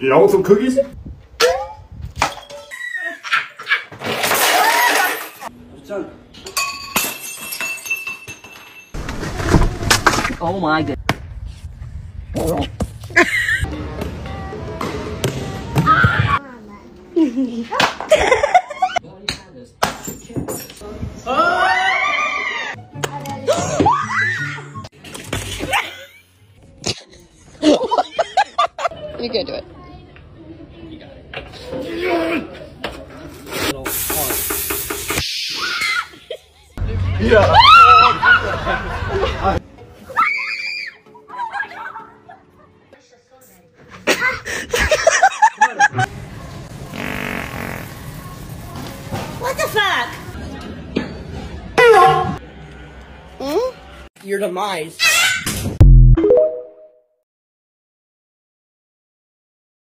Y'all want some cookies? Oh my god. You can do it. Yeah. What the fuck? Hmm? Your demise.